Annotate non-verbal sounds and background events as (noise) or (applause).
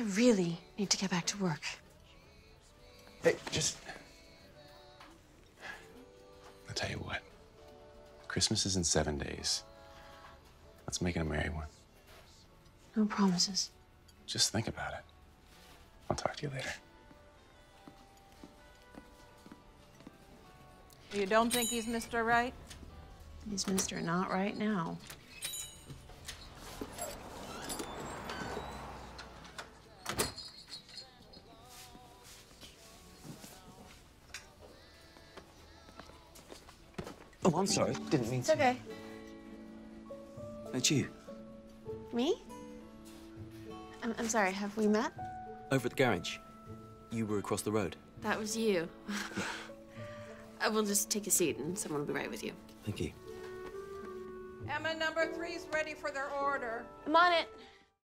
I really need to get back to work. Hey, just. I'll tell you what. Christmas is in seven days. Let's make it a merry one. No promises. Just think about it. I'll talk to you later. You don't think he's Mr. Right? He's Mr. Not right now. Oh, I'm sorry. Didn't mean It's okay. It's you. Me? I'm, I'm sorry, have we met? Over at the garage. You were across the road. That was you. (laughs) I will just take a seat and someone will be right with you. Thank you. Emma, number three's ready for their order. I'm on it.